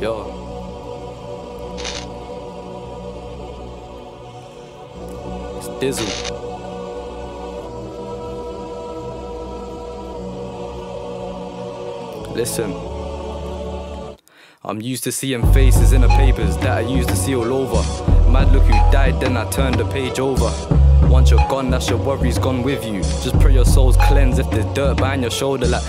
Yo. It's Dizzle. Listen. I'm used to seeing faces in the papers that I used to see all over. Mad look who died, then I turned the page over. Once you're gone, that's your worries gone with you. Just pray your soul's cleansed if there's dirt behind your shoulder. Like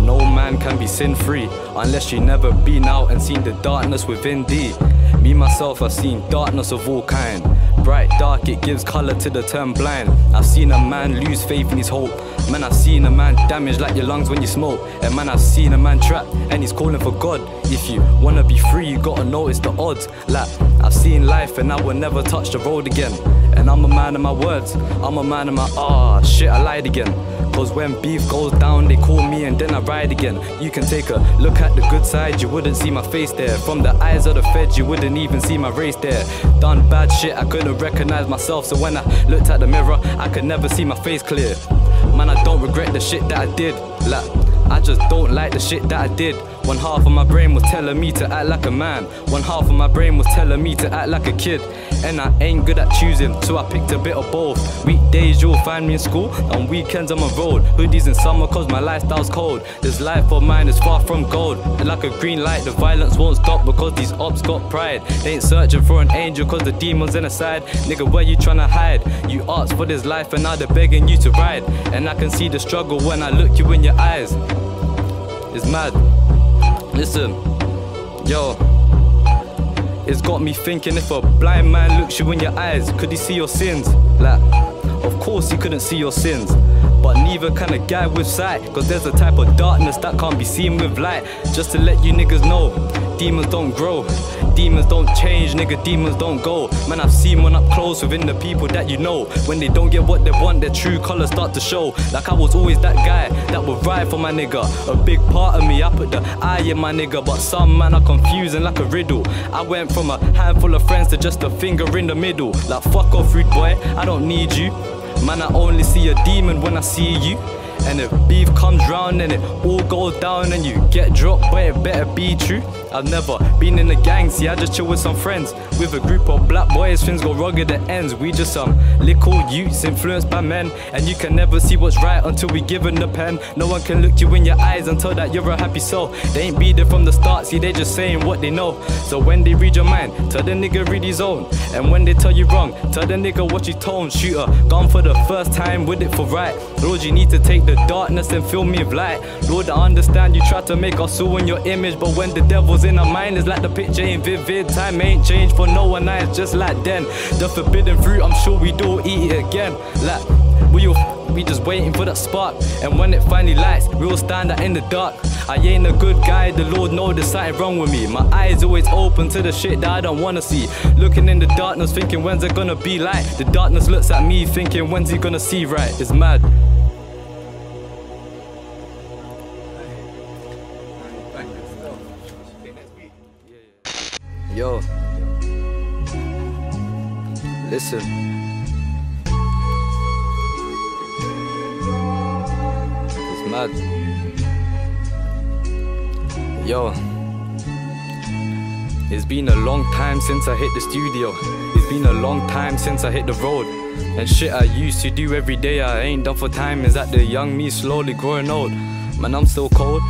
no man can be sin free unless you never been out and seen the darkness within thee. Me myself, I've seen darkness of all kind. Bright, dark, it gives color to the term blind. I've seen a man lose faith in his hope. Man, I've seen a man damaged like your lungs when you smoke. And man, I've seen a man trapped and he's calling for God. If you wanna be free, you gotta notice the odds. Like, I've seen life and I will never touch the road again. And I'm a man of my words, I'm a man of my ah shit, I lied again. Cause when beef goes down, they call me and then I ride again. You can take a look at the good side, you wouldn't see my face there. From the eyes of the feds, you wouldn't even see my race there. Done bad shit, I couldn't recognize myself. So when I looked at the mirror, I could never see my face clear. Man, I don't regret the shit that I did. Like, I just don't like the shit that I did. One half of my brain was telling me to act like a man. One half of my brain was telling me to act like a kid. And I ain't good at choosing, so I picked a bit of both. Weekdays you'll find me in school, on weekends I'm on road. Hoodies in summer cause my lifestyle's cold. This life of mine is far from gold. And like a green light, the violence won't stop because these ops got pride. They ain't searching for an angel cause the demon's in the side. Nigga, where you tryna hide? You asked for this life and now they're begging you to ride. And I can see the struggle when I look you in your eyes. It's mad. Listen, yo. It's got me thinking if a blind man looks you in your eyes, could he see your sins? Like, of course he couldn't see your sins. But neither can a guy with sight, cause there's a type of darkness that can't be seen with light. Just to let you niggas know, demons don't grow. Demons don't change, nigga, demons don't go. Man, I've seen one up close within the people that you know. When they don't get what they want, their true colors start to show. Like I was always that guy would ride for my nigga. A big part of me, I put the eye in my nigga. But some man are confusing like a riddle. I went from a handful of friends to just a finger in the middle. Like fuck off, rude boy, I don't need you. Man, I only see a demon when I see you. And if beef comes round and it all goes down and you get dropped, but it better be true. I've never been in a gang, see I just chill with some friends. With a group of black boys, things go rugged at ends. We just some little youths influenced by men. And you can never see what's right until we given the pen. No one can look you in your eyes until that you're a happy soul. They ain't be there from the start, see they just saying what they know. So when they read your mind, tell the nigga read his own. And when they tell you wrong, tell the nigga what you told. Shooter, gone for the first time with it for right. Lord, you need to take the darkness and fill me with light. Lord, I understand you try to make us all in your image, but when the devil's in our mind, it's like the picture ain't vivid. Time ain't changed for no one, it's just like then. The forbidden fruit, I'm sure we don't eat it again. Like, we all, we just waiting for that spark, and when it finally lights, we'll stand out in the dark. I ain't a good guy, the Lord know there's something wrong with me. My eyes always open to the shit that I don't wanna see. Looking in the darkness, thinking when's it gonna be light. The darkness looks at me, thinking when's he gonna see right. It's mad. It's mad. Yo. It's been a long time since I hit the studio. It's been a long time since I hit the road. And shit I used to do every day I ain't done for time is that the young me slowly growing old. Man, I'm still cold,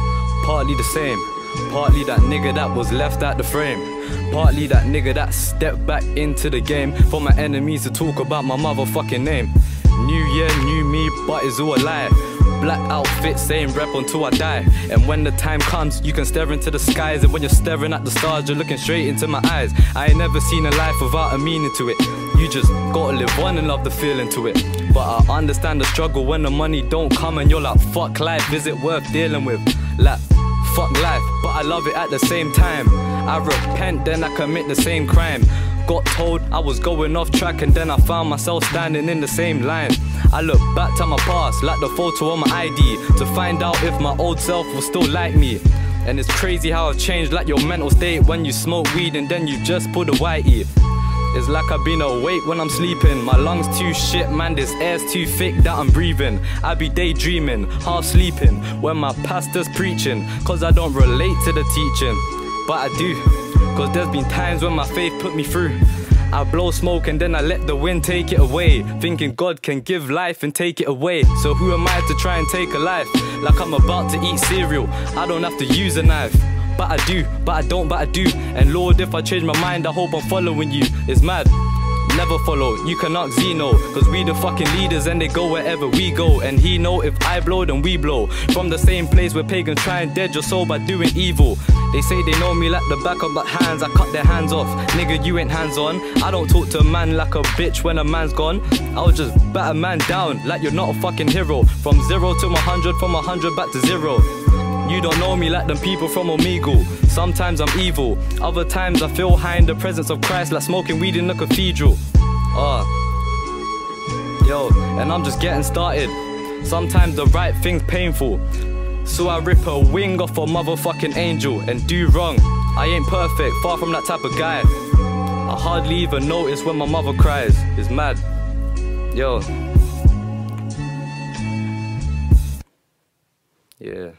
partly the same. Partly that nigga that was left at the frame. Partly that nigga that stepped back into the game for my enemies to talk about my motherfucking name. New year, new me, but it's all a lie. Black outfit, same rep until I die. And when the time comes, you can stare into the skies. And when you're staring at the stars, you're looking straight into my eyes. I ain't never seen a life without a meaning to it. You just gotta live one and love the feeling to it. But I understand the struggle when the money don't come and you're like, fuck life, is it worth dealing with? Like, fuck life, but I love it at the same time. I repent, then I commit the same crime. Got told I was going off track, and then I found myself standing in the same line. I look back to my past, like the photo on my ID, to find out if my old self was still like me. And it's crazy how I've changed, like your mental state when you smoke weed and then you just put a whitey. It's like I've been awake when I'm sleeping. My lungs too shit, man, this air's too thick that I'm breathing. I be daydreaming, half sleeping, when my pastor's preaching, cause I don't relate to the teaching. but I do. Cause there's been times when my faith put me through. I blow smoke and then I let the wind take it away. Thinking God can give life and take it away. So who am I to try and take a life? Like I'm about to eat cereal. I don't have to use a knife. But I do, but I don't, but I do. And Lord, if I change my mind, I hope I'm following you. It's mad. Never follow, you can ask Zeno Cause we the fucking leaders and they go wherever we go. And he know if I blow then we blow. From the same place where pagans try and dead your soul by doing evil. They say they know me like the back of my hands. I cut their hands off, nigga you ain't hands on. I don't talk to a man like a bitch when a man's gone. I'll just bat a man down like you're not a fucking hero. From zero to a hundred, from a hundred back to zero you don't know me like them people from Omegle. Sometimes I'm evil, other times I feel high in the presence of Christ, like smoking weed in a cathedral. Uh, yo, and I'm just getting started. Sometimes the right thing's painful. So I rip a wing off a motherfucking angel and do wrong. I ain't perfect, far from that type of guy. I hardly even notice when my mother cries. It's mad. Yo. Yeah.